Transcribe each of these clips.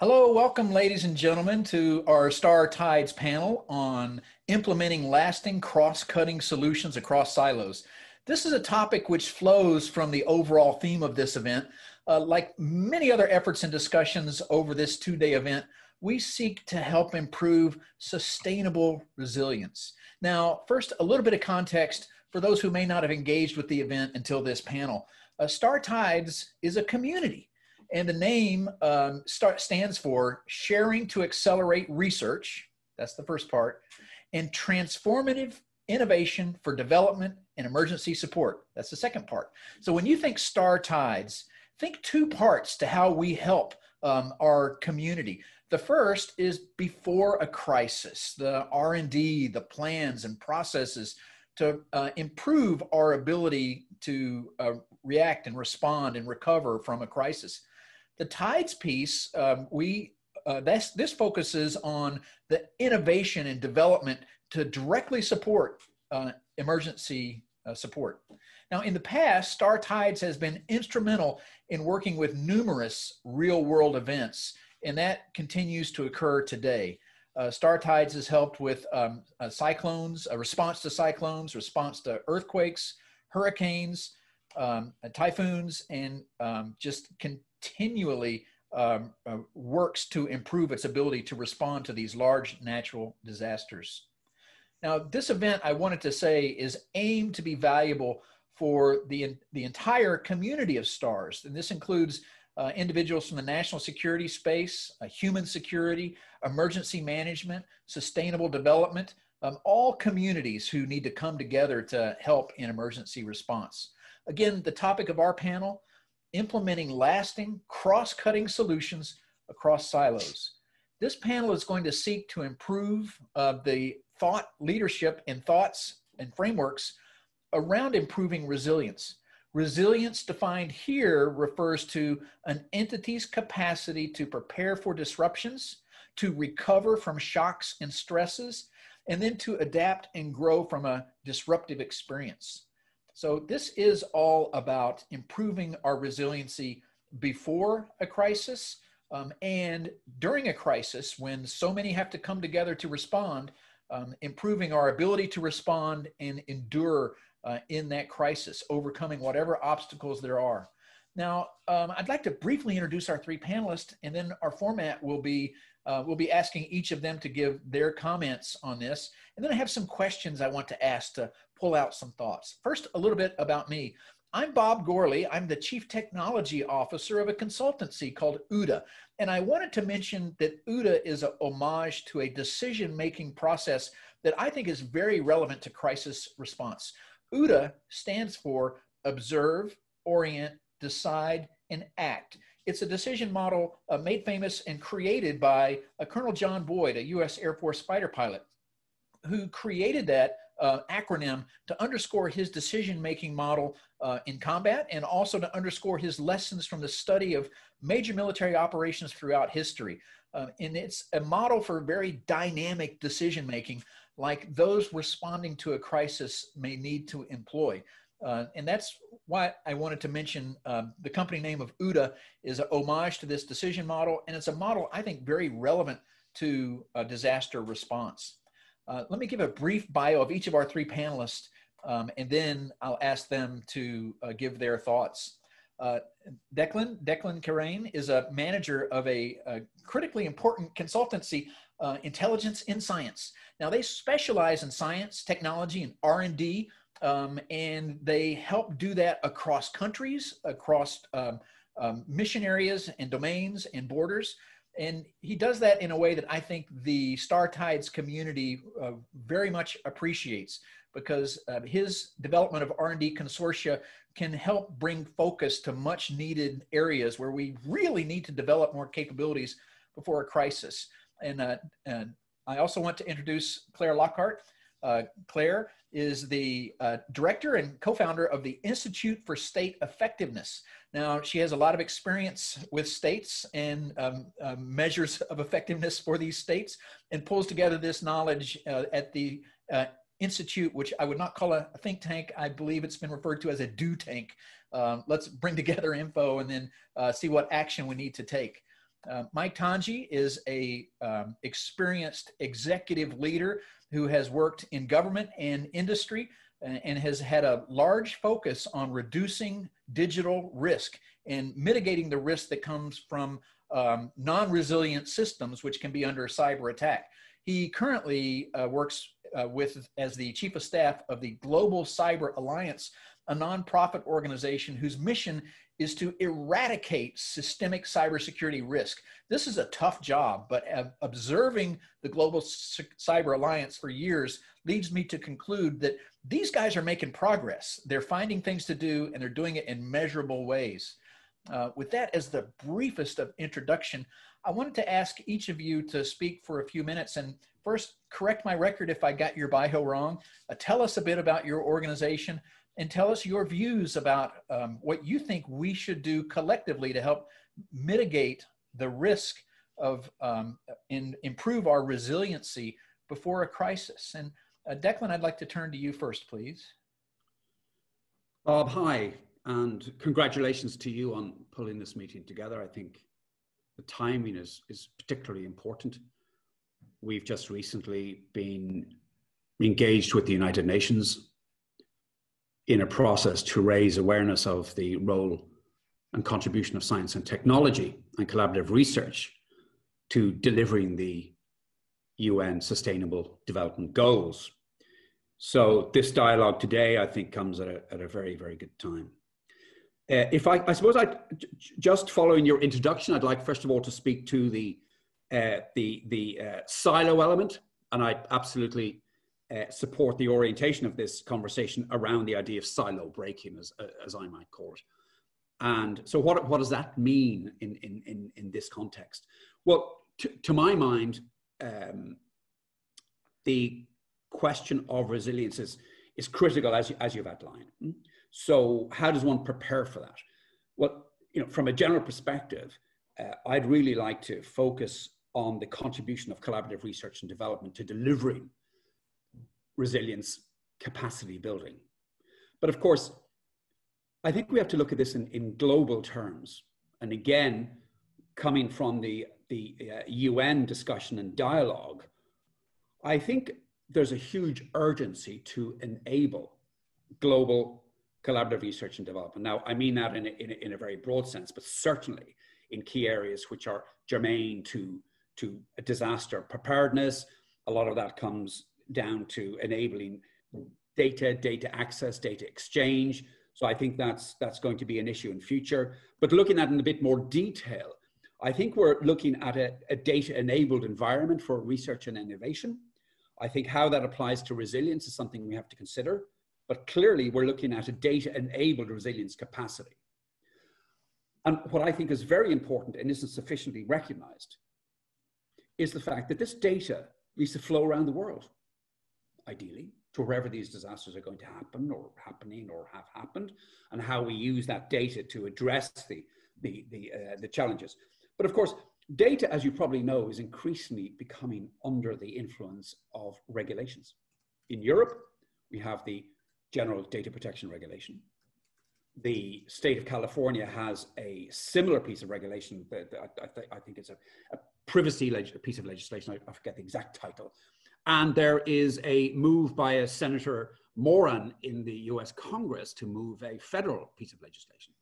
Hello, welcome, ladies and gentlemen, to our Star Tides panel on implementing lasting cross cutting solutions across silos. This is a topic which flows from the overall theme of this event. Uh, like many other efforts and discussions over this two day event, we seek to help improve sustainable resilience. Now, first, a little bit of context for those who may not have engaged with the event until this panel. Uh, Star Tides is a community and the name um, start, stands for Sharing to Accelerate Research. That's the first part. And Transformative Innovation for Development and Emergency Support. That's the second part. So when you think Star Tides, think two parts to how we help um, our community. The first is before a crisis, the R&D, the plans and processes to uh, improve our ability to uh, react and respond and recover from a crisis. The tides piece, um, we uh, this, this focuses on the innovation and development to directly support uh, emergency uh, support. Now, in the past, Star Tides has been instrumental in working with numerous real world events, and that continues to occur today. Uh, Star Tides has helped with um, uh, cyclones, a response to cyclones, response to earthquakes, hurricanes, um, uh, typhoons, and um, just can continually um, uh, works to improve its ability to respond to these large natural disasters. Now, this event, I wanted to say, is aimed to be valuable for the, the entire community of STARS. And this includes uh, individuals from the national security space, uh, human security, emergency management, sustainable development, um, all communities who need to come together to help in emergency response. Again, the topic of our panel implementing lasting cross-cutting solutions across silos. This panel is going to seek to improve uh, the thought leadership and thoughts and frameworks around improving resilience. Resilience defined here refers to an entity's capacity to prepare for disruptions, to recover from shocks and stresses, and then to adapt and grow from a disruptive experience. So this is all about improving our resiliency before a crisis um, and during a crisis when so many have to come together to respond, um, improving our ability to respond and endure uh, in that crisis, overcoming whatever obstacles there are. Now, um, I'd like to briefly introduce our three panelists, and then our format will be uh, we'll be asking each of them to give their comments on this. And then I have some questions I want to ask to pull out some thoughts. First, a little bit about me. I'm Bob Gourley. I'm the Chief Technology Officer of a consultancy called OODA. And I wanted to mention that OODA is a homage to a decision making process that I think is very relevant to crisis response. OODA stands for Observe, Orient, Decide, and Act. It's a decision model uh, made famous and created by uh, Colonel John Boyd, a U.S. Air Force fighter pilot, who created that uh, acronym to underscore his decision making model uh, in combat and also to underscore his lessons from the study of major military operations throughout history. Uh, and it's a model for very dynamic decision making, like those responding to a crisis may need to employ. Uh, and that's why I wanted to mention um, the company name of OODA is a homage to this decision model, and it's a model I think very relevant to disaster response. Uh, let me give a brief bio of each of our three panelists, um, and then I'll ask them to uh, give their thoughts. Uh, Declan, Declan Kirrane is a manager of a, a critically important consultancy, uh, Intelligence in Science. Now they specialize in science, technology, and R&D, um, and they help do that across countries, across um, um, mission areas and domains and borders and he does that in a way that I think the Star Tides community uh, very much appreciates because uh, his development of R&D consortia can help bring focus to much needed areas where we really need to develop more capabilities before a crisis. And, uh, and I also want to introduce Clare Lockhart. Uh, Clare is the uh, director and co-founder of the Institute for State Effectiveness. Now, she has a lot of experience with states and um, uh, measures of effectiveness for these states and pulls together this knowledge uh, at the uh, Institute, which I would not call a, think tank. I believe it's been referred to as a do tank. Um, let's bring together info and then uh, see what action we need to take. Uh, Mike Tanji is a um, experienced executive leader who has worked in government and industry and, and has had a large focus on reducing digital risk and mitigating the risk that comes from um, non-resilient systems, which can be under cyber attack. He currently uh, works uh, with as the chief of staff of the Global Cyber Alliance, a nonprofit organization whose mission is to eradicate systemic cybersecurity risk. This is a tough job, but observing the Global Cyber Alliance for years leads me to conclude that these guys are making progress. They're finding things to do and they're doing it in measurable ways. Uh, with that as the briefest of introduction, I wanted to ask each of you to speak for a few minutes and first correct my record if I got your bio wrong. Uh, tell us a bit about your organization and tell us your views about um, what you think we should do collectively to help mitigate the risk of um, and improve our resiliency before a crisis. And uh, Declan, I'd like to turn to you first, please. Bob, hi, and congratulations to you on pulling this meeting together. I think the timing is, is particularly important. We've just recently been engaged with the United Nations in a process to raise awareness of the role and contribution of science and technology and collaborative research to delivering the UN Sustainable Development Goals. So this dialogue today, I think, comes at a, at a very, very good time. Uh, if I, I suppose I, just following your introduction, I'd like first of all to speak to the, uh, the, the uh, silo element, and I absolutely uh, support the orientation of this conversation around the idea of silo breaking, as, uh, as I might call it. And so, what, what does that mean in, in, in, in this context? Well, to, to my mind, um, the question of resilience is, is critical, as, you, as you've outlined. So, how does one prepare for that? Well, you know, from a general perspective, uh, I'd really like to focus on the contribution of collaborative research and development to delivering resilience capacity building. But of course, I think we have to look at this in, in global terms. And again, coming from the, the uh, UN discussion and dialogue, I think there's a huge urgency to enable global collaborative research and development. Now, I mean that in a, in a, in a very broad sense, but certainly in key areas which are germane to, to disaster preparedness. A lot of that comes down to enabling data, data access, data exchange. So I think that's, that's going to be an issue in future. But looking at it in a bit more detail, I think we're looking at a, a data enabled environment for research and innovation. I think how that applies to resilience is something we have to consider. But clearly, we're looking at a data enabled resilience capacity. And what I think is very important and isn't sufficiently recognized is the fact that this data needs to flow around the world ideally, to wherever these disasters are going to happen or happening or have happened, and how we use that data to address the, the, the, uh, the challenges. But of course, data, as you probably know, is increasingly becoming under the influence of regulations. In Europe, we have the General Data Protection Regulation. The state of California has a similar piece of regulation that I, I, th I think it's a, a privacy piece of legislation. I, I forget the exact title, and there is a move by a Senator Moran in the US Congress to move a federal piece of legislation.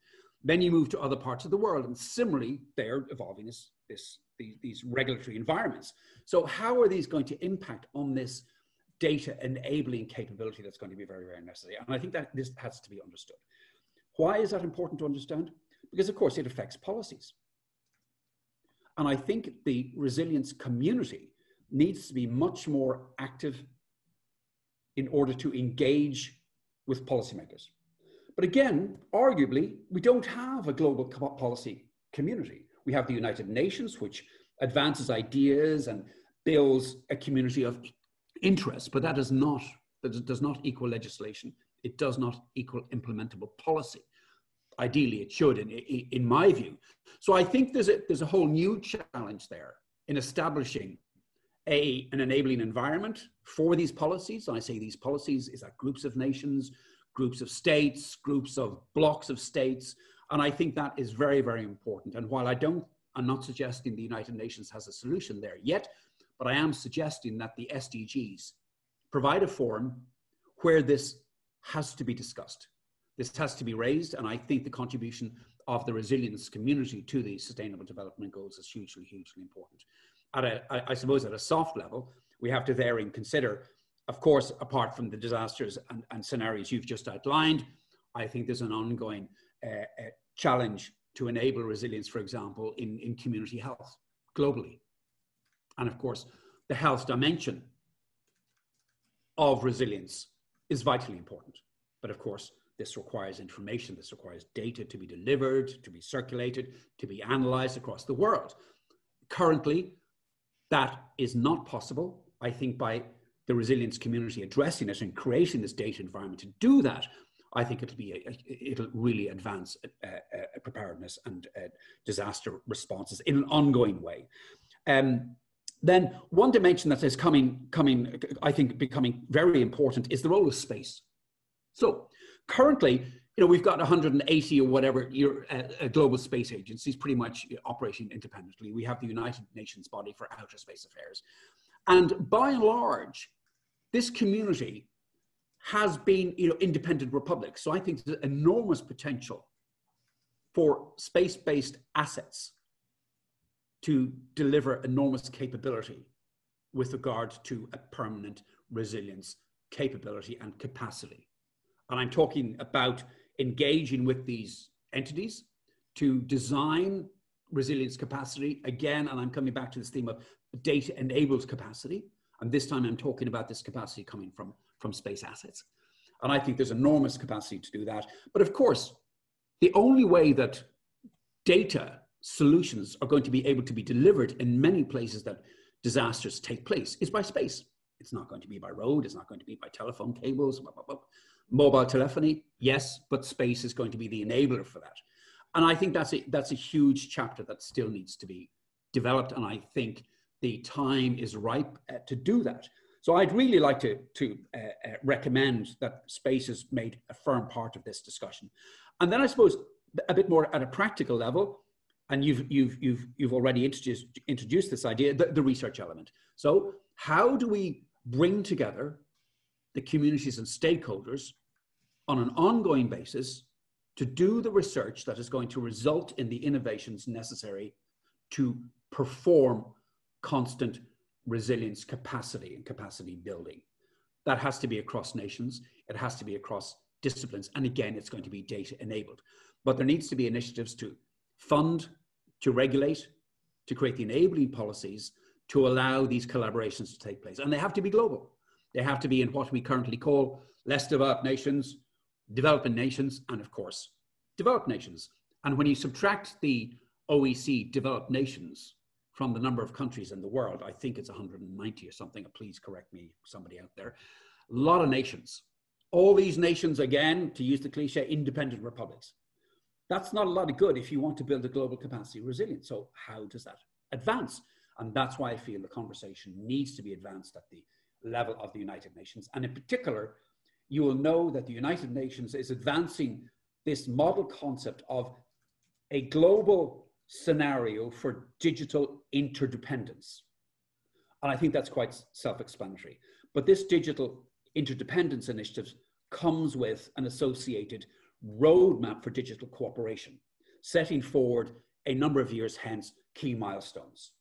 Then you move to other parts of the world, and similarly, they're evolving this, this, these, these regulatory environments. So, how are these going to impact on this data enabling capability that's going to be very, very necessary? And I think that this has to be understood. Why is that important to understand? Because, of course, it affects policies. And I think the resilience community needs to be much more active in order to engage with policymakers. But again, arguably, we don't have a global policy community. We have the United Nations, which advances ideas and builds a community of interest, but that is not that does not equal legislation. It does not equal implementable policy. Ideally, it should, in, in my view. So I think there's a, there's a whole new challenge there in establishing a, an enabling environment for these policies. And I say these policies is that groups of nations, groups of states, groups of blocks of states. And I think that is very, very important. And while I don't I'm not suggesting the United Nations has a solution there yet, but I am suggesting that the SDGs provide a forum where this has to be discussed. This has to be raised, and I think the contribution of the resilience community to the Sustainable Development Goals is hugely, hugely important. At a, I suppose, at a soft level, we have to therein consider, of course, apart from the disasters and, and scenarios you've just outlined, I think there's an ongoing uh, uh, challenge to enable resilience, for example, in, in community health globally. And of course, the health dimension of resilience is vitally important. But of course, this requires information, this requires data to be delivered, to be circulated, to be analyzed across the world. Currently, that is not possible. I think by the resilience community addressing it and creating this data environment to do that, I think it'll be a, it'll really advance uh, uh, preparedness and uh, disaster responses in an ongoing way. Um, then one dimension that is coming, coming, I think, becoming very important is the role of space. So currently, you know, we've got 180 or whatever uh, global space agencies pretty much operating independently. We have the United Nations body for outer space affairs. And by and large, this community has been, you know, independent republics. So I think there's enormous potential for space-based assets to deliver enormous capability with regard to a permanent resilience capability and capacity. And I'm talking about engaging with these entities to design resilience capacity again. And I'm coming back to this theme of data enabled capacity. And this time I'm talking about this capacity coming from, from space assets. And I think there's enormous capacity to do that. But of course, the only way that data solutions are going to be able to be delivered in many places that disasters take place is by space. It's not going to be by road, it's not going to be by telephone cables, blah, blah, blah. Mobile telephony, yes, but space is going to be the enabler for that. And I think that's a, that's a huge chapter that still needs to be developed. And I think the time is ripe uh, to do that. So I'd really like to, to uh, uh, recommend that space is made a firm part of this discussion. And then I suppose a bit more at a practical level, and you've, you've, you've, you've already introduced, introduced this idea, the, the research element. So how do we bring together the communities and stakeholders on an ongoing basis to do the research that is going to result in the innovations necessary to perform constant resilience capacity and capacity building. That has to be across nations, it has to be across disciplines, and again, it's going to be data enabled. But there needs to be initiatives to fund to regulate, to create the enabling policies to allow these collaborations to take place. And they have to be global. They have to be in what we currently call less developed nations, developing nations, and of course, developed nations. And when you subtract the OECD developed nations from the number of countries in the world, I think it's 190 or something, please correct me, somebody out there, a lot of nations. All these nations, again, to use the cliche, independent republics. That's not a lot of good if you want to build a global capacity resilience. So how does that advance? And that's why I feel the conversation needs to be advanced at the level of the United Nations. And in particular, you will know that the United Nations is advancing this model concept of a global scenario for digital interdependence. And I think that's quite self explanatory. But this digital interdependence initiative comes with an associated roadmap for digital cooperation, setting forward a number of years hence key milestones.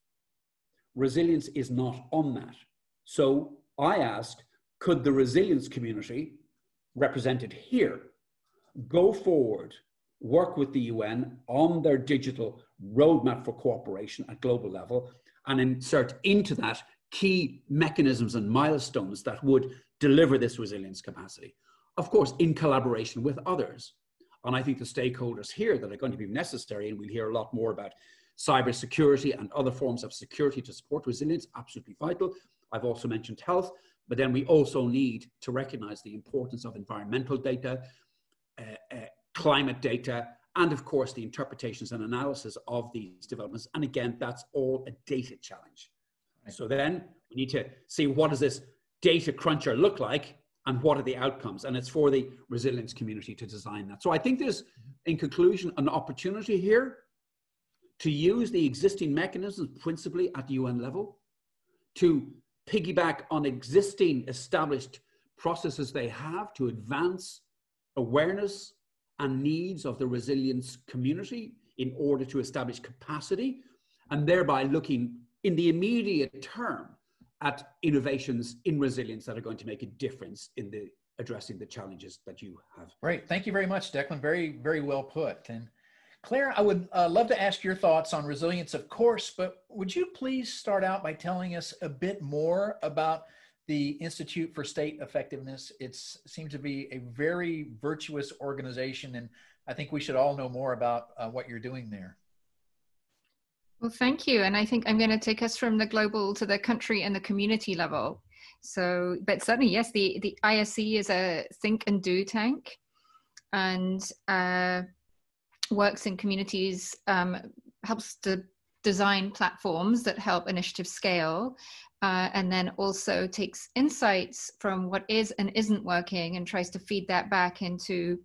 Resilience is not on that. So I asked, could the resilience community, represented here, go forward, work with the UN on their digital roadmap for cooperation at global level, and insert into that key mechanisms and milestones that would deliver this resilience capacity of course, in collaboration with others. And I think the stakeholders here that are going to be necessary, and we'll hear a lot more about cybersecurity and other forms of security to support resilience, absolutely vital. I've also mentioned health, but then we also need to recognize the importance of environmental data, uh, uh, climate data, and of course the interpretations and analysis of these developments. And again, that's all a data challenge. Right. So then we need to see what does this data cruncher look like and what are the outcomes and it's for the resilience community to design that so i think there's in conclusion an opportunity here to use the existing mechanisms principally at UN level, to piggyback on existing established processes they have to advance awareness and needs of the resilience community in order to establish capacity, and thereby looking in the immediate term at innovations in resilience that are going to make a difference in the addressing the challenges that you have. Great. Thank you very much, Declan. Very, very well put. And Clare, I would uh, love to ask your thoughts on resilience, of course, but would you please start out by telling us a bit more about the Institute for State Effectiveness? It seems to be a very virtuous organization, and I think we should all know more about uh, what you're doing there. Well, thank you. And I think I'm going to take us from the global to the country and the community level. So, but certainly, yes, the, the ISE is a think and do tank and uh, works in communities, um, helps to design platforms that help initiatives scale. Uh, and then also takes insights from what is and isn't working and tries to feed that back into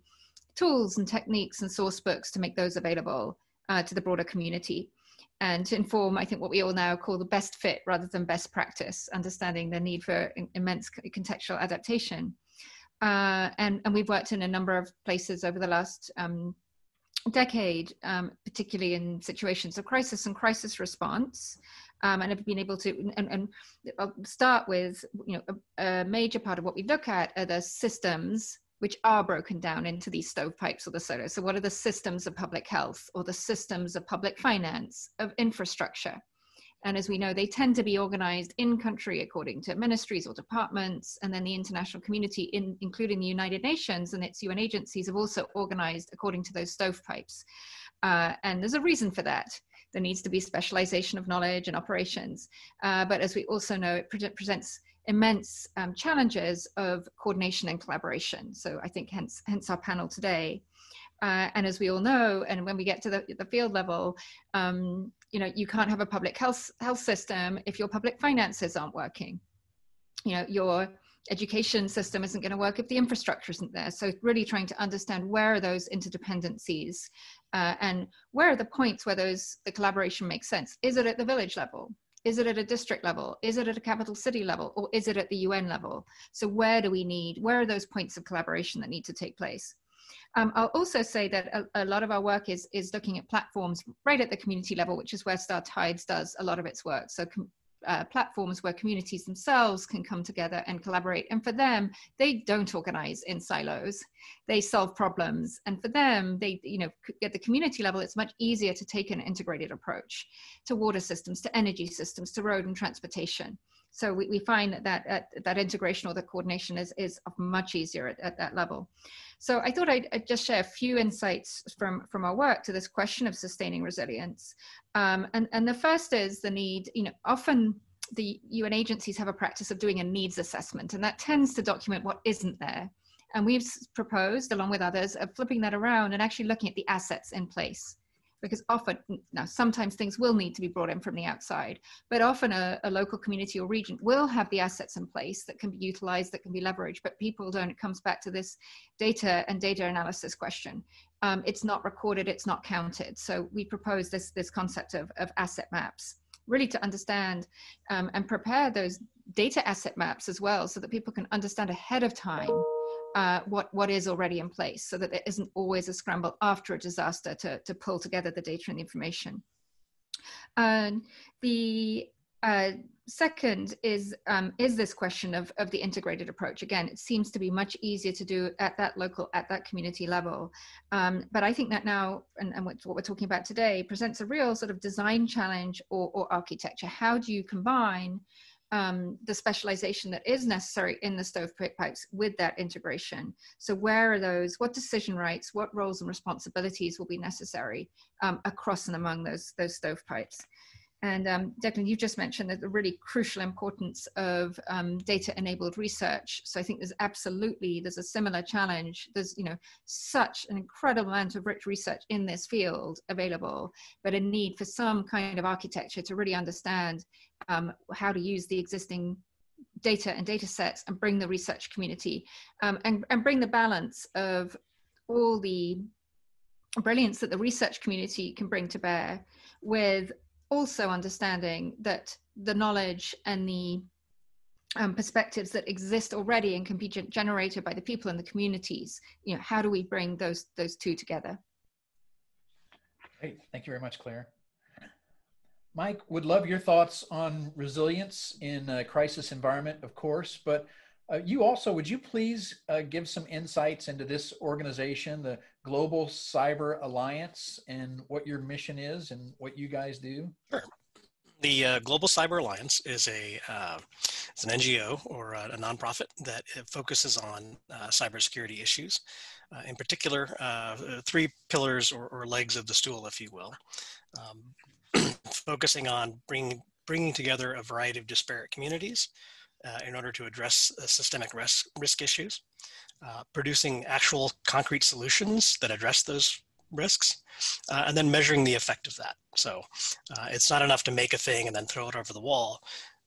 tools and techniques and source books to make those available uh, to the broader community and to inform, I think, what we all now call the best fit rather than best practice, understanding the need for immense contextual adaptation. Uh, and, and we've worked in a number of places over the last um, decade, um, particularly in situations of crisis and crisis response. Um, and have been able to, and, and I'll start with, you know, a, a major part of what we look at are the systems which are broken down into these stovepipes or the silos. So what are the systems of public health or the systems of public finance, of infrastructure? And as we know, they tend to be organized in country according to ministries or departments. And then the international community, in, including the United Nations and its UN agencies, have also organized according to those stovepipes. Uh, and there's a reason for that. There needs to be specialization of knowledge and operations. Uh, but as we also know, it pre presents immense um, challenges of coordination and collaboration. So I think hence, hence our panel today. Uh, and as we all know, and when we get to the, the field level, um, you know, you can't have a public health, health system if your public finances aren't working. You know, your education system isn't going to work if the infrastructure isn't there. So really trying to understand where are those interdependencies uh, and where are the points where those the collaboration makes sense. Is it at the village level? Is it at a district level? Is it at a capital city level? Or is it at the UN level? So where do we need, where are those points of collaboration that need to take place? Um, I'll also say that a, a, lot of our work is, is looking at platforms right at the community level, which is where Star Tides does a lot of its work. So uh, platforms where communities themselves can come together and collaborate. And for them, they don't organize in silos. They solve problems. And for them, they, you know, at the community level, it's much easier to take an integrated approach to water systems, to energy systems, to road and transportation. So we, we find that that, that integration or the coordination is, is much easier at, at that level. So I thought I'd, I'd, just share a few insights from, from our work to this question of sustaining resilience. Um, and, and the first is the need, you know, often the UN agencies have a practice of doing a needs assessment, and that tends to document what isn't there. And we've proposed, along with others, of flipping that around and actually looking at the assets in place because often now sometimes things will need to be brought in from the outside but often a, a, local community or region will have the assets in place that can be utilized that can be leveraged but people don't it comes back to this data and data analysis question. Um, it's not recorded it's not counted. So we propose this this concept of, of asset maps really to understand um, and prepare those data asset maps as well so that people can understand ahead of time uh, what, what is already in place so that there isn't always a scramble after a disaster to, to pull together the data and the information. And the uh, second is um, is this question of, of the integrated approach. Again, it seems to be much easier to do at that local, at that community level. Um, but I think that now, and, and what, we're talking about today, presents a real sort of design challenge or, or architecture. How do you combine um, the specialization that is necessary in the stovepipes with that integration. So where are those, what decision rights, what roles and responsibilities will be necessary um, across and among those, those stovepipes? And um, Declan, you just mentioned the really crucial importance of um, data-enabled research. So I think there's absolutely, there's a similar challenge. There's, you know, such an incredible amount of rich research in this field available, but a need for some kind of architecture to really understand um, how to use the existing data and data sets and bring the research community um, and, and bring the balance of all the brilliance that the research community can bring to bear with also understanding that the knowledge and the um, perspectives that exist already and can be ge- generated by the people in the communities you know how do we bring those those two together? Great. Thank you very much clare mike would love your thoughts on resilience in a crisis environment of course but uh, you also would you please uh, give some insights into this organization the global cyber alliance and what your mission is and what you guys do? Sure. The uh, Global Cyber Alliance is a uh, it's an NGO or a, a nonprofit that focuses on uh, cybersecurity issues. Uh, in particular, uh, three pillars or, or, legs of the stool, if you will, um, focusing on bringing bringing together a variety of disparate communities uh, in order to address systemic risk risk issues, producing actual concrete solutions that address those risks, uh, and then measuring the effect of that. So uh, it's not enough to make a thing and then throw it over the wall.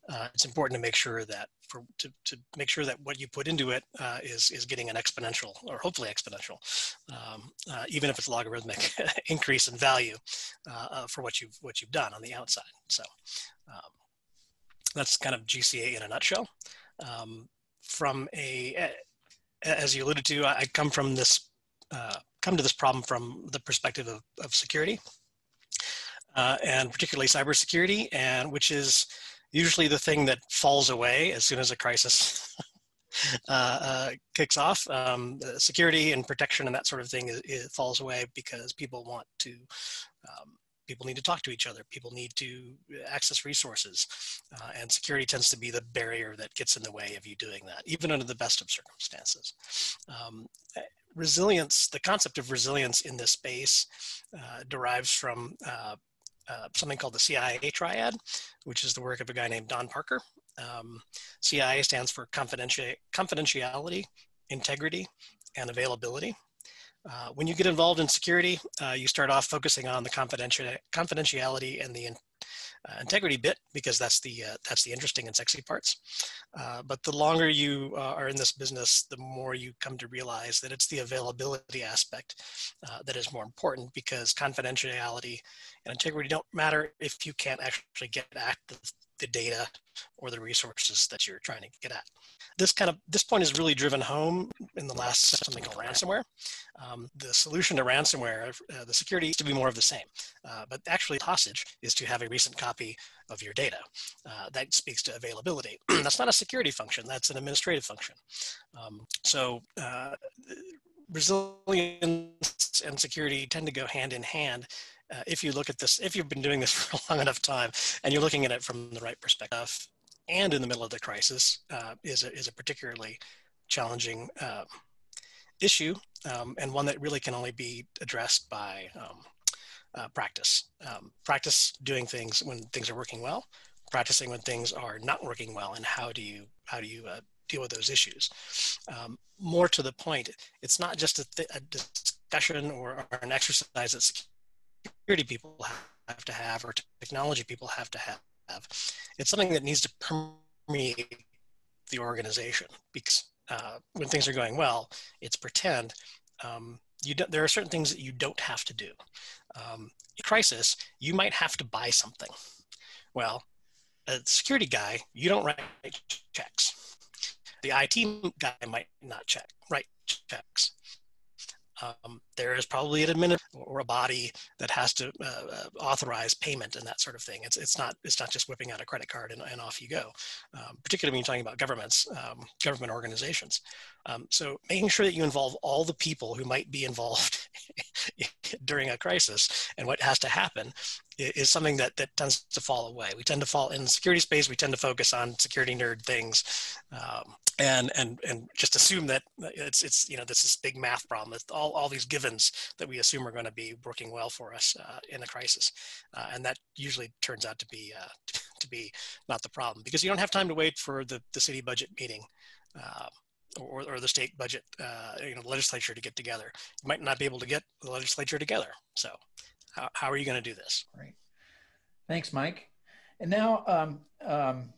Uh, it's important to make sure that for to, to make sure that what you put into it uh, is is getting an exponential or hopefully exponential, um, uh, even if it's logarithmic increase in value uh, for what you've what you've done on the outside. So um, that's kind of GCA in a nutshell. Um, from a as you alluded to, I come from this uh, come to this problem from the perspective of, of security, uh, and particularly cybersecurity, and which is usually the thing that falls away as soon as a crisis uh, uh, kicks off. Um, security and protection and that sort of thing is, it falls away because people want to. Um, people need to talk to each other. People need to access resources, uh, and security tends to be the barrier that gets in the way of you doing that, even under the best of circumstances. Um, resilience, the concept of resilience in this space uh, derives from uh, something called the CIA triad, which is the work of a guy named Donn Parker. Um, CIA stands for confidenti confidentiality, integrity, and availability. Uh, when you get involved in security, uh, you start off focusing on the confidentiality and the uh, integrity bit because that's the uh, that's the interesting and sexy parts. Uh, but the longer you uh, are in this business, the more you come to realize that it's the availability aspect uh, that is more important because confidentiality and integrity don't matter if you can't actually get at the, the data or the resources that you're trying to get at. This kind of this point is really driven home in the last something called ransomware. Um, the solution to ransomware, uh, the security needs to be more of the same, uh, but actually hostage is to have a recent copy of your data. Uh, that speaks to availability. that's not a security function, that's an administrative function. Um, so uh, resilience and security tend to go hand in hand uh, if you look at this, if you've been doing this for a long enough time and you're looking at it from the right perspective and in the middle of the crisis uh, is, a, is a particularly challenging uh, issue um, and one that really can only be addressed by um, uh, practice. Um, practice doing things when things are working well, practicing when things are not working well, and how do you, how do you uh, deal with those issues. Um, more to the point, it's not just a, th- a discussion or, or, an exercise that security people have to have or technology people have to have. It's something that needs to permeate the organization because uh, when things are going well, it's pretend. Um, you there are certain things that you don't have to do. Um, crisis, you might have to buy something. Well, a security guy, you don't write checks. The IT guy might not check, write checks um, there is probably an admin or a body that has to uh, uh, authorize payment and that sort of thing. It's, it's not it's not just whipping out a credit card and, and off you go. Um, particularly when you're talking about governments, um, government organizations. Um, so making sure that you involve all the people who might be involved during a crisis and what has to happen is something that, that tends to fall away. We tend to fall in the security space. We tend to focus on security nerd things, um, and and and just assume that it's it's you know this is big math problem. It's all all these givens that we assume are going to be working well for us uh, in a crisis, uh, and that usually turns out to be uh, to be not the problem because you don't have time to wait for the the city budget meeting. Uh, or, or the state budget, uh, you know, legislature to get together. You might not be able to get the legislature together. So, how, how are you going to do this? Right. Thanks, Mike. And now, um, um,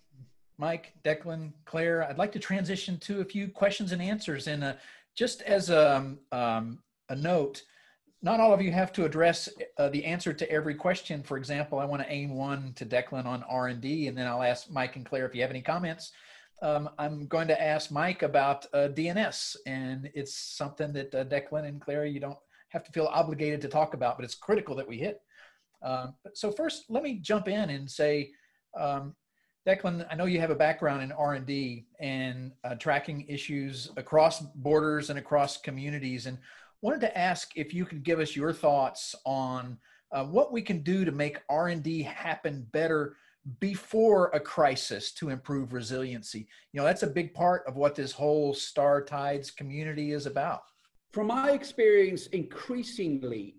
Mike, Declan, Clare, I'd like to transition to a few questions and answers. And uh, just as a, um, um, a note, not all of you have to address uh, the answer to every question. For example, I want to aim one to Declan on R&D, and then I'll ask Mike and Clare if you have any comments. Um, I'm going to ask Mike about uh, DNS, and it's something that uh, Declan and Claire, you don't have to feel obligated to talk about, but it's critical that we hit. Um, so first, let me jump in and say, um, Declan, I know you have a background in R&D and uh, tracking issues across borders and across communities, and wanted to ask if you could give us your thoughts on uh, what we can do to make r&d happen better before a crisis to improve resiliency. You know that's a big part of what this whole star tides community is about. From my experience increasingly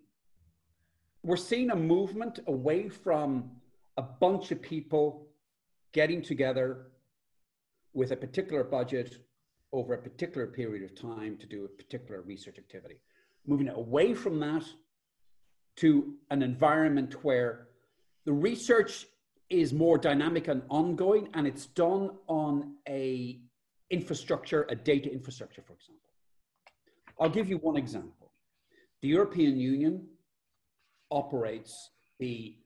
we're seeing a movement away from a bunch of people getting together with a particular budget over a particular period of time to do a particular research activity. Moving away from that to an environment where the research is more dynamic and ongoing and it's done on a infrastructure a data infrastructure for example. I'll give you one example. The european union operates the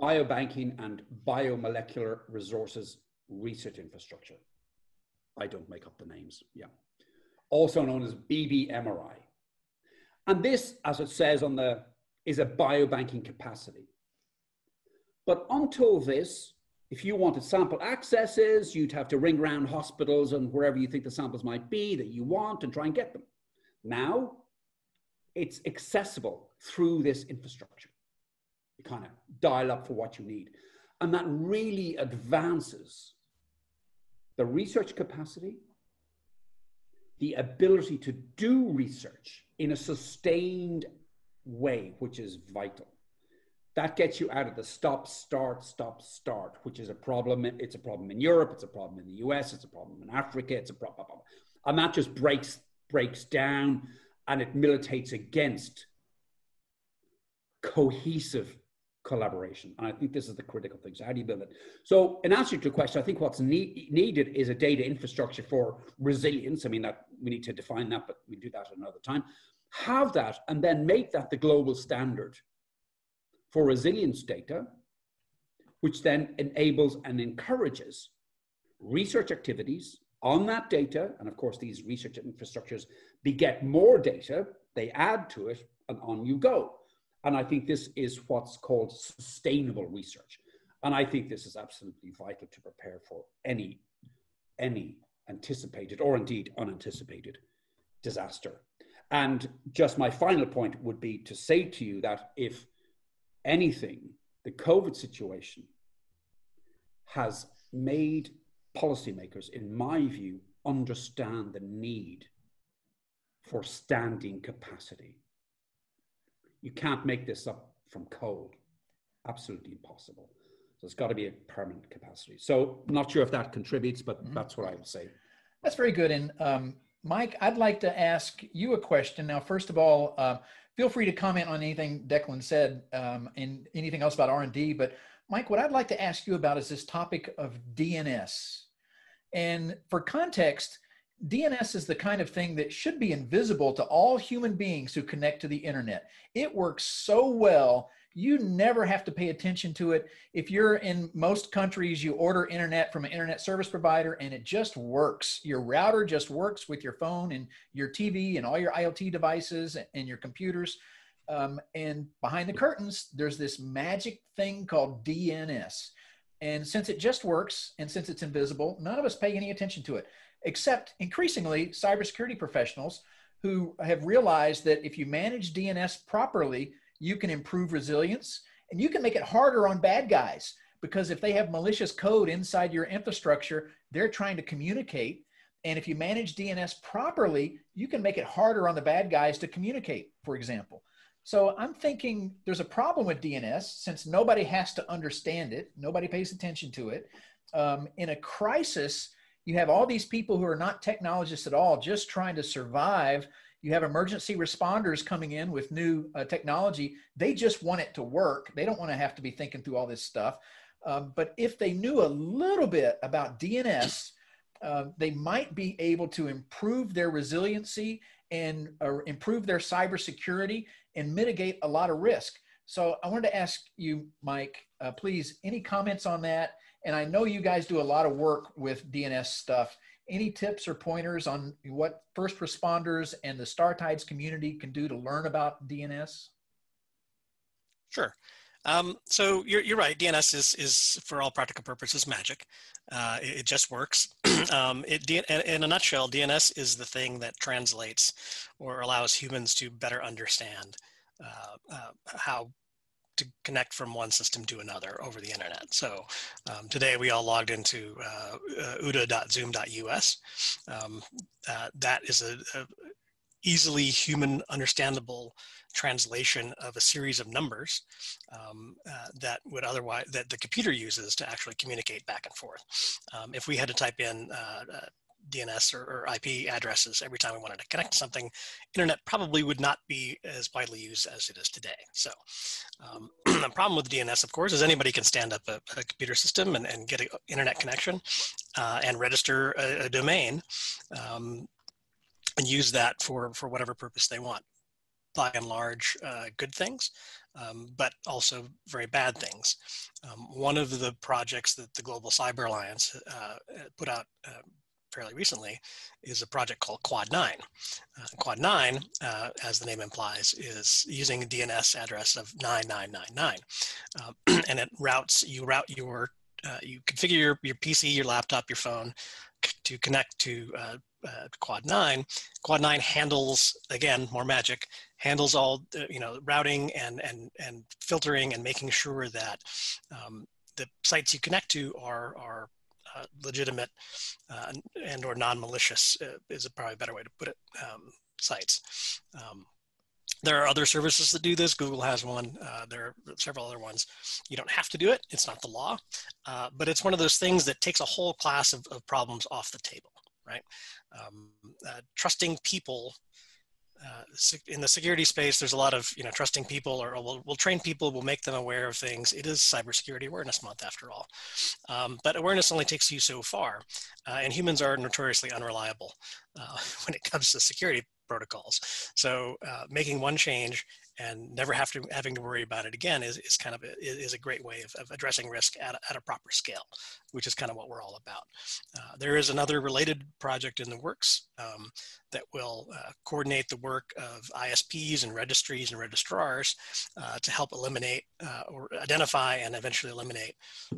biobanking and biomolecular resources research infrastructure i don't make up the names yeah also known as bbmri and this, as it says on the, is a biobanking capacity. But until this, if you wanted sample accesses, you'd have to ring around hospitals and wherever you think the samples might be that you want and try and get them. Now, it's accessible through this infrastructure. You kind of dial up for what you need. And that really advances the research capacity, the ability to do research in a sustained way, which is vital. That gets you out of the stop, start, stop, start, which is a problem. It's a problem in Europe, it's a problem in the US, it's a problem in Africa, it's a problem. And that just breaks breaks down and it militates against cohesive collaboration. And I think this is the critical thing. So how do you build it? So in answer to your question, I think what's ne- needed is a data infrastructure for resilience. I mean, that we need to define that, but we do that another time. Have that and then make that the global standard for resilience data, which then enables and encourages research activities on that data. And of course, these research infrastructures beget more data, they add to it, and on you go. And I think this is what's called sustainable research. And I think this is absolutely vital to prepare for any, any anticipated or indeed unanticipated disaster. And just my final point would be to say to you that if anything, the COVID situation has made policymakers, in my view, understand the need for standing capacity. You can't make this up from cold. Absolutely impossible. So it's got to be a permanent capacity. So I'm not sure if that contributes, but mm-hmm. that's what I would say. That's very good. And um, Mike, I'd like to ask you a question. Now, first of all, uh, feel free to comment on anything Declan said um, and anything else about R&D. But Mike, what I'd like to ask you about is this topic of DNS. And for context, DNS is the kind of thing that should be invisible to all human beings who connect to the internet. It works so well, you never have to pay attention to it. If you're in most countries, you order internet from an internet service provider and it just works. Your router just works with your phone and your TV and all your IoT devices and your computers. Um, and behind the curtains, there's this magic thing called DNS. And since it just works and since it's invisible, none of us pay any attention to it except increasingly cybersecurity professionals who have realized that if you manage DNS properly, you can improve resilience and you can make it harder on bad guys because if they have malicious code inside your infrastructure, they're trying to communicate. And if you manage DNS properly, you can make it harder on the bad guys to communicate, for example. So I'm thinking there's a problem with DNS since nobody has to understand it, nobody pays attention to it. Um, in a crisis, you have all these people who are not technologists at all, just trying to survive. You have emergency responders coming in with new uh, technology. They just want it to work. They don't want to have to be thinking through all this stuff. Um, but if they knew a little bit about DNS, uh, they might be able to improve their resiliency and uh, improve their cybersecurity and mitigate a lot of risk. So I wanted to ask you, Mike, uh, please, any comments on that? And I know you guys do a lot of work with DNS stuff. Any tips or pointers on what first responders and the Star Tides community can do to learn about DNS? Sure. Um, so you're, you're right. DNS is, is for all practical purposes magic. Uh, it, it, just works. um, it, in a nutshell, DNS is the thing that translates or allows humans to better understand uh, uh, how to connect from one system to another over the internet. So um, today we all logged into uh, uh, ooda.zoom.us. Um, uh, that is a, a, easily human understandable translation of a series of numbers um, uh, that would otherwise that the computer uses to actually communicate back and forth. Um, if we had to type in uh, uh, DNS or, or, IP addresses every time we wanted to connect to something, internet probably would not be as widely used as it is today. So um, the problem with DNS, of course, is anybody can stand up a, a computer system and, and, get an internet connection uh, and register a, a domain um, and use that for, for whatever purpose they want. By and large, uh, good things, um, but also very bad things. Um, one of the projects that the Global Cyber Alliance uh, put out uh, fairly recently is a project called Quad 9. Uh, Quad 9, uh, as the name implies, is using a DNS address of 9999. Uh, and it routes, you route your, uh, you configure your, your PC, your laptop, your phone to connect to uh, uh, Quad 9. Quad 9 handles, again, more magic, handles all, you know, routing and, and, and filtering and making sure that um, the sites you connect to are, are uh, legitimate uh, and or non-malicious uh, is a probably a better way to put it, um, sites. Um, there are other services that do this. Google has one. Uh, there are several other ones. You don't have to do it. It's not the law, uh, but it's one of those things that takes a whole class of, of problems off the table right? Um, uh, trusting people uh, in the security space, there's a lot of you know trusting people, or we'll, we'll train people, we'll make them aware of things. It is Cybersecurity Awareness Month after all, um, but awareness only takes you so far, uh, and humans are notoriously unreliable uh, when it comes to security protocols. So uh, making one change and never have to having to worry about it again is, is kind of a, is a great way of, of addressing risk at a, at a proper scale, which is kind of what we're all about. Uh, there is another related project in the works um, that will uh, coordinate the work of ISPs and registries and registrars uh, to help eliminate uh, or identify and eventually eliminate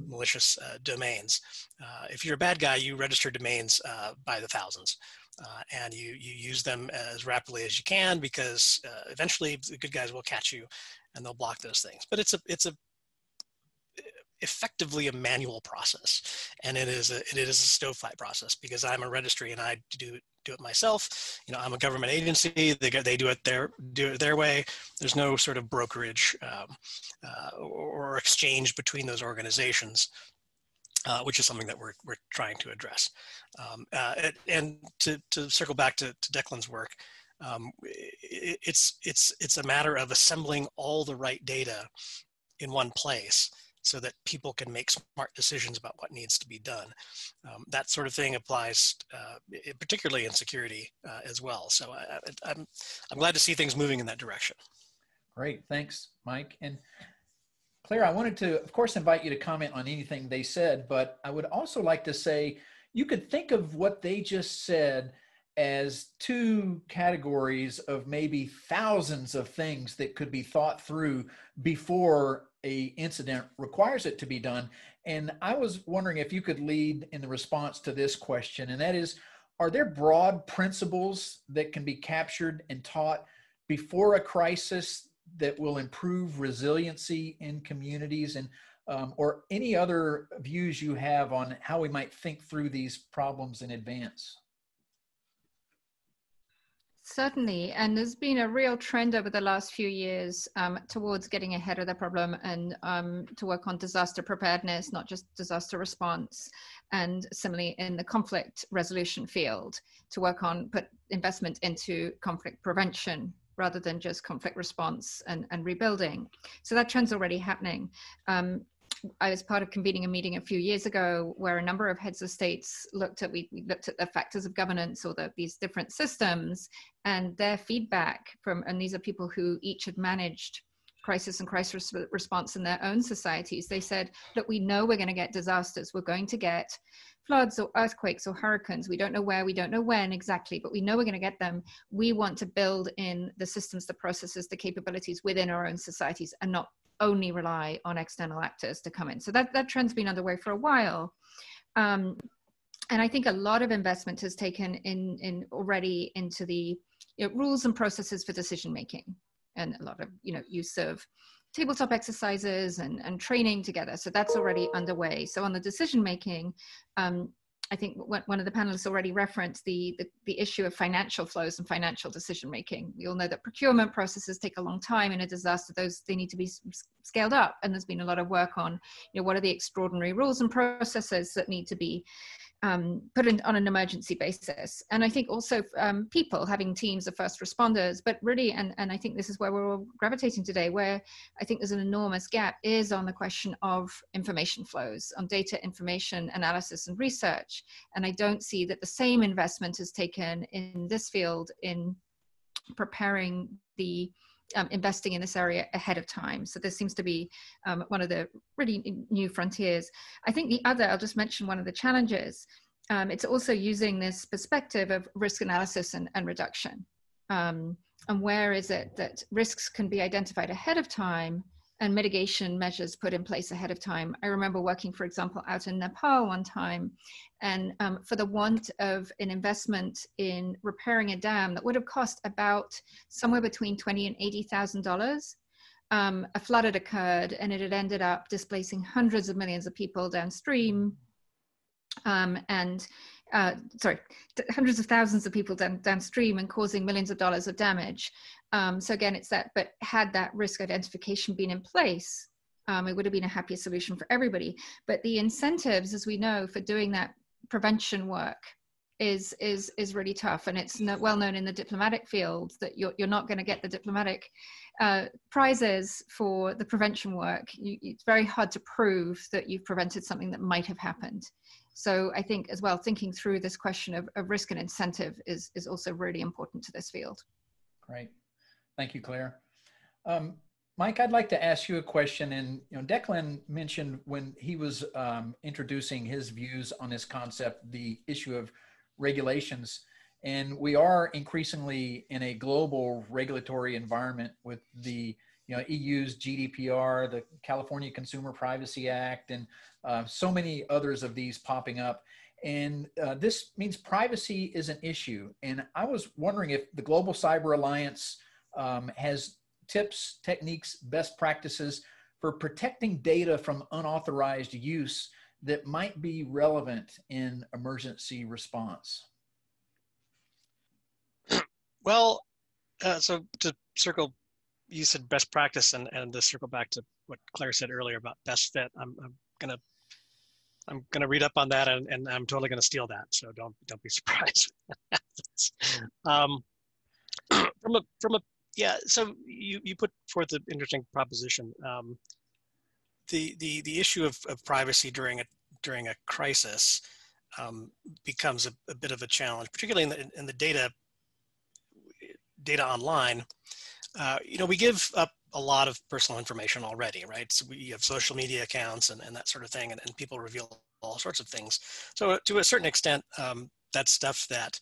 malicious uh, domains. Uh, if you're a bad guy, you register domains by the thousands uh, and you, you use them as rapidly as you can because uh, eventually the good guys will catch you and they'll block those things. But it's a, it's a, effectively a manual process and it is a, it is a stovepipe process because I'm a registry and I do do it myself. You know, I'm a government agency. They they do it their do it their way. There's no sort of brokerage um, uh, or exchange between those organizations uh, which is something that we're, we're trying to address. Um, uh, and to, to circle back to, to Declan's work, um, it, it's, it's, it's a matter of assembling all the right data in one place so that people can make smart decisions about what needs to be done. Um, that sort of thing applies uh, particularly in security uh, as well. So I, I'm, I'm glad to see things moving in that direction. Great, thanks, Mike. And Clare, I wanted to, of course, invite you to comment on anything they said, but I would also like to say you could think of what they just said as two categories of maybe thousands of things that could be thought through before a incident requires it to be done. And i was wondering if you could lead in the response to this question and that is are there broad principles that can be captured and taught before a crisis that will improve resiliency in communities and um, or any other views you have on how we might think through these problems in advance? Certainly, and there's been a real trend over the last few years um, towards getting ahead of the problem and um, to work on disaster preparedness, not just disaster response, and similarly in the conflict resolution field to work on put investment into conflict prevention rather than just conflict response and, and rebuilding. So that trend's already happening. Um, I was part of convening a meeting a few years ago where a number of heads of states looked at we, we looked at the factors of governance or the, these different systems and their feedback from and these are people who each had managed crisis and crisis response in their own societies. They said, look, we know we're going to get disasters. We're going to get floods or earthquakes or hurricanes. We don't know where, we don't know when exactly, but we know we're going to get them. We want to build in the systems, the processes, the capabilities within our own societies and not only rely on external actors to come in. So that, that trend's been underway for a while. Um, and I think a lot of investment has taken in, in already into the you know, rules and processes for decision making and a lot of you know use of tabletop exercises and, and training together. So that's already underway. So on the decision making, um, I think one of the panelists already referenced the, the, the, issue of financial flows and financial decision making. We all know that procurement processes take a long time in a disaster. Those they need to be scaled up, and there's been a lot of work on, you know, what are the extraordinary rules and processes that need to be um, put in, on an emergency basis. And I think also um, people having teams of first responders, but really, and, and I think this is where we're all gravitating today, where I think there's an enormous gap is on the question of information flows, on data information analysis and research. And I don't see that the same investment is taken in this field in preparing the um, investing in this area ahead of time. So this seems to be um, one of the really new frontiers. I think the other, I'll just mention one of the challenges. Um, it's also using this perspective of risk analysis and, and reduction. Um, and where is it that risks can be identified ahead of time and mitigation measures put in place ahead of time. I remember working, for example, out in Nepal one time, and um, for the want of an investment in repairing a dam that would have cost about somewhere between twenty and eighty thousand dollars, um, a flood had occurred, and it had ended up displacing hundreds of millions of people downstream, um, and uh, sorry, hundreds of thousands of people down, downstream and causing millions of dollars of damage. Um, so again, it's that, but had that risk identification been in place, um, it would have been a happier solution for everybody. But the incentives, as we know, for doing that prevention work is is is really tough and it's no, well known in the diplomatic field that you're, you're not going to get the diplomatic uh, prizes for the prevention work you, it's very hard to prove that you've prevented something that might have happened so I think as well, thinking through this question of, of risk and incentive is, is also really important to this field. Great. Thank you, Clare. Um, Mike, I'd like to ask you a question. And you know, Declan mentioned when he was um, introducing his views on this concept, the issue of regulations. And we are increasingly in a global regulatory environment with the you know EU's GDPR, the California Consumer Privacy Act, and uh, so many others of these popping up. And uh, this means privacy is an issue. And I was wondering if the Global Cyber Alliance um, has tips, techniques, best practices for protecting data from unauthorized use that might be relevant in emergency response. Well, uh, so to circle you said best practice and, and to circle back to what Clare said earlier about best fit, I'm, I'm gonna I'm gonna read up on that and, and I'm totally gonna steal that. So don't don't be surprised. um, from a from a yeah, so you, you put forth an interesting proposition. Um, the the the issue of, of privacy during a during a crisis um, becomes a, a, bit of a challenge, particularly in the in the data data online uh, you know, we give up a lot of personal information already, right? So we have social media accounts and, and that sort of thing, and, and people reveal all sorts of things. So to a certain extent, um, that's stuff that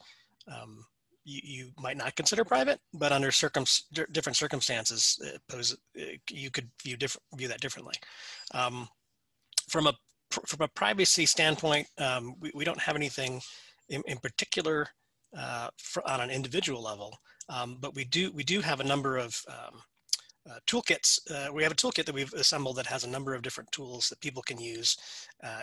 um, you, you, might not consider private, but under circum different circumstances, pose, you could view different view that differently. Um, from a from a privacy standpoint, um, we, we don't have anything in, in particular uh, for, on an individual level um, but we do, we do have a number of um, uh, toolkits. Uh, we have a toolkit that we've assembled that has a number of different tools that people can use uh,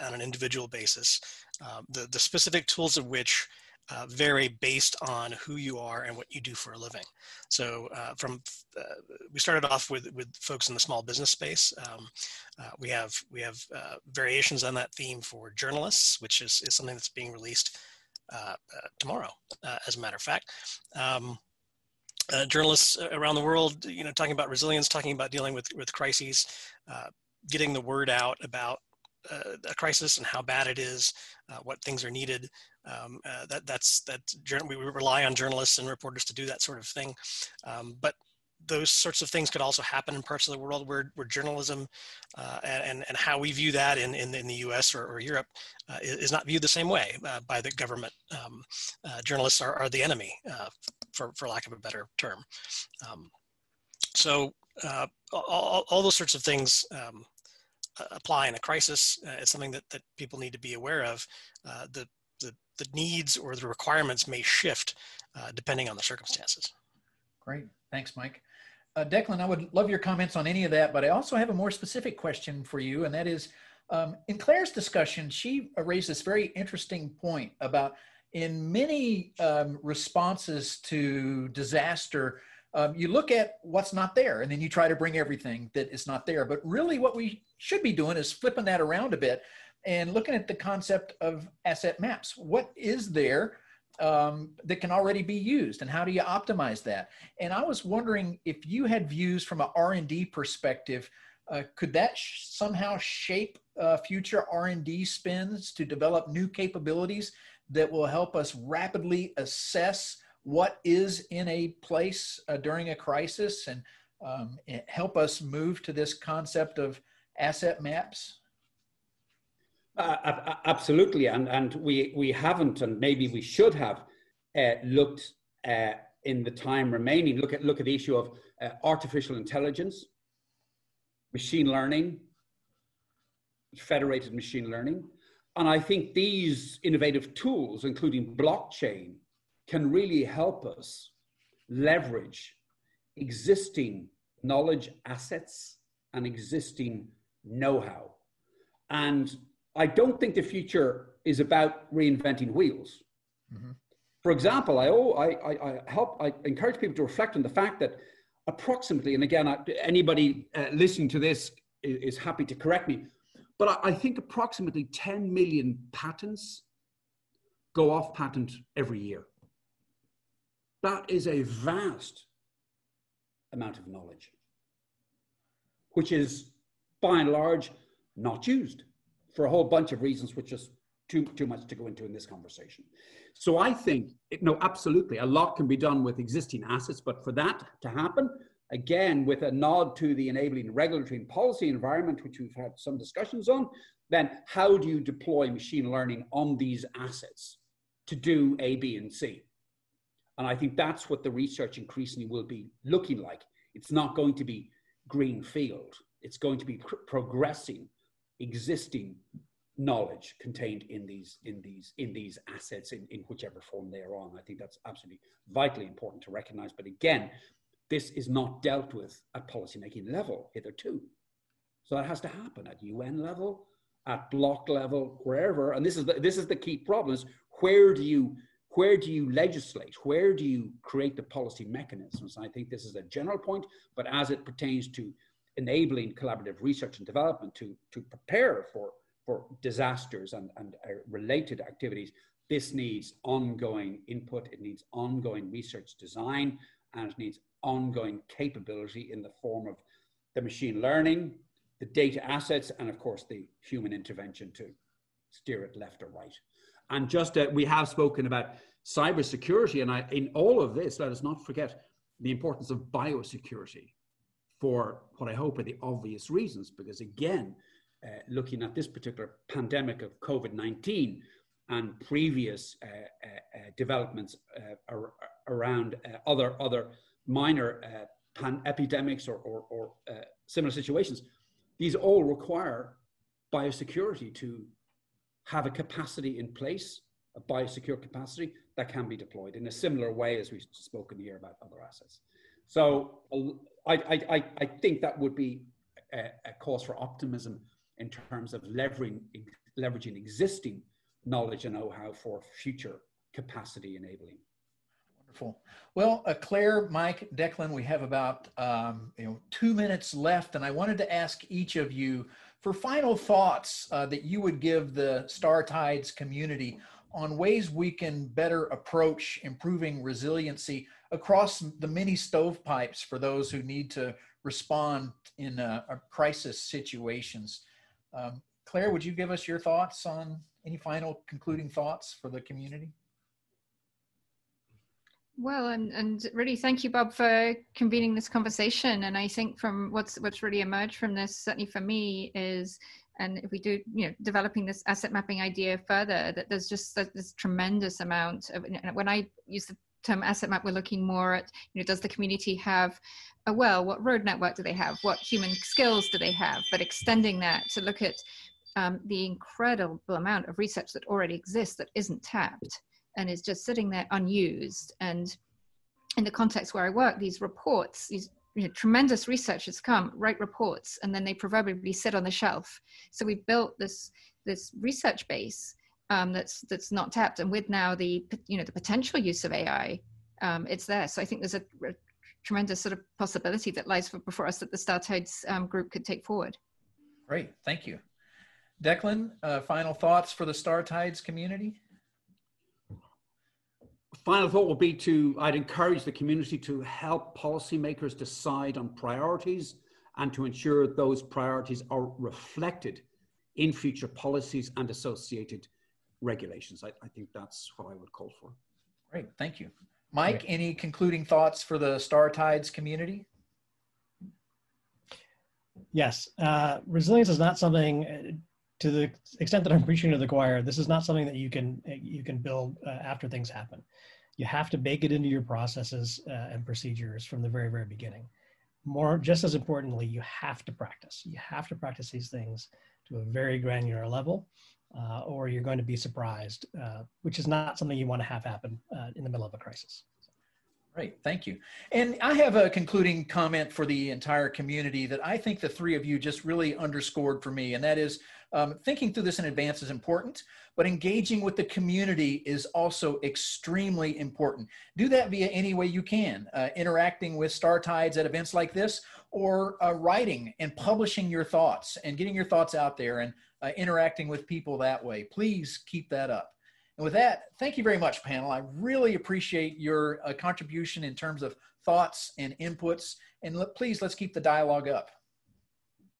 on an individual basis. Um, the, the specific tools of which uh, vary based on who you are and what you do for a living. So uh, from uh, we started off with with folks in the small business space. Um, we have we have variations on that theme for journalists, which is, is something that's being released tomorrow, uh, as a matter of fact. Um, journalists around the world, you know, talking about resilience, talking about dealing with, with crises, getting the word out about uh, a crisis and how bad it is, uh, what things are needed. Um, uh, that that's that we rely on journalists and reporters to do that sort of thing. Um, but those sorts of things could also happen in parts of the world where, where journalism uh, and, and how we view that in, in, in the US or, or Europe uh, is, not viewed the same way uh, by the government. Um, uh, journalists are, are the enemy, uh, for, for lack of a better term. Um, so uh, all, all those sorts of things um, apply in a crisis. it's something that, that people need to be aware of. the, the, the needs or the requirements may shift depending on the circumstances. Great. Thanks, Mike. Uh, Declan, I would love your comments on any of that, but I also have a more specific question for you, and that is um, in Clare's discussion, she raised this very interesting point about in many um, responses to disaster, um, you look at what's not there and then you try to bring everything that is not there. But really, what we should be doing is flipping that around a bit and looking at the concept of asset maps. What is there? Um, that can already be used and how do you optimize that? And i was wondering if you had views from an r&d perspective uh, could that sh- somehow shape uh, future r&d spends to develop new capabilities that will help us rapidly assess what is in a place uh, during a crisis and um, help us move to this concept of asset maps uh, absolutely, and and we we haven't, and maybe we should have uh, looked uh, in the time remaining. Look at look at the issue of uh, artificial intelligence, machine learning, federated machine learning, and I think these innovative tools, including blockchain, can really help us leverage existing knowledge assets and existing know-how, and I don't think the future is about reinventing wheels. Mm-hmm. For example, I, oh, I, I, I, help, I encourage people to reflect on the fact that approximately, and again, I, anybody uh, listening to this is, is, happy to correct me, but I, I think approximately 10 million patents go off patent every year. That is a vast amount of knowledge, which is by and large not used for a whole bunch of reasons, which is too, too much to go into in this conversation. So I think, no, absolutely, a lot can be done with existing assets, but for that to happen, again, with a nod to the enabling regulatory and policy environment, which we've had some discussions on, then how do you deploy machine learning on these assets to do A, B, and C? And I think that's what the research increasingly will be looking like. It's not going to be green field. It's going to be progressing existing knowledge contained in these in these in these assets in, in whichever form they are on. I think that's absolutely vitally important to recognize. But again, this is not dealt with at policymaking level hitherto. So that has to happen at UN level, at bloc level, wherever. And this is the, this is the key problem: is where do you where do you legislate? Where do you create the policy mechanisms? And I think this is a general point, but as it pertains to enabling collaborative research and development to, to prepare for, for disasters and, and uh, related activities, this needs ongoing input, it needs ongoing research design, and it needs ongoing capability in the form of the machine learning, the data assets, and of course the human intervention to steer it left or right. And just uh, we have spoken about cybersecurity, and I, in all of this, let us not forget the importance of biosecurity for what I hope are the obvious reasons. Because again, uh, looking at this particular pandemic of COVID 19 and previous uh, uh, uh developments uh, ar- around uh, other, other minor pan- epidemics or, or, or similar situations, these all require biosecurity to have a capacity in place, a biosecure capacity that can be deployed in a similar way as we've spoken here about other assets. So I, I, I think that would be a, a cause for optimism in terms of leveraging, leveraging existing knowledge and know-how for future capacity enabling. Wonderful. Well, uh, Clare, Mike, Declan, we have about um, you know two minutes left, and I wanted to ask each of you for final thoughts uh, that you would give the Star Tides community on ways we can better approach improving resiliency across the many stovepipes for those who need to respond in uh, crisis situations. Um, Clare, would you give us your thoughts on any final concluding thoughts for the community? Well, and, and really thank you, Bob, for convening this conversation. And I think from what's what's really emerged from this, certainly for me, is and if we do, you know, developing this asset mapping idea further, that there's just this tremendous amount of when I use the term asset map, we're looking more at, you know, does the community have a well? What road network do they have? What human skills do they have? But extending that to look at um, the incredible amount of research that already exists that isn't tapped and is just sitting there unused. And in the context where I work, these reports, these you know, tremendous researchers come, write reports, and then they proverbially sit on the shelf. So we built this this research base um, that's that's not tapped, and with now the you know the potential use of AI, um, it's there. So I think there's a, a, tremendous sort of possibility that lies for, before us that the Star Tides um, group could take forward. Great, thank you, Declan. Uh, final thoughts for the Star Tides community final thought would be to, I'd encourage the community to help policymakers decide on priorities and to ensure those priorities are reflected in future policies and associated regulations. I, I think that's what I would call for. Great, thank you. Mike, any concluding thoughts for the Star Tides community? Yes, uh, resilience is not something uh, to the extent that I'm preaching to the choir. This is not something that you can you can build uh, after things happen you have to bake it into your processes uh, and procedures from the very, very beginning. More, just as importantly, you have to practice. You have to practice these things to a very granular level, uh, or you're going to be surprised, uh, which is not something you want to have happen uh, in the middle of a crisis. Great, thank you. And I have a concluding comment for the entire community that I think the three of you just really underscored for me, and that is um, thinking through this in advance is important, but engaging with the community is also extremely important. Do that via any way you can, uh, interacting with Star Tides at events like this, or uh, writing and publishing your thoughts and getting your thoughts out there and uh, interacting with people that way. Please keep that up. And with that, thank you very much, panel. I really appreciate your uh, contribution in terms of thoughts and inputs. And please, let's keep the dialogue up.